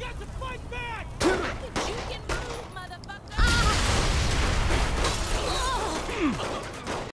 got to fight back! you can move, motherfucker! Ah! Oh.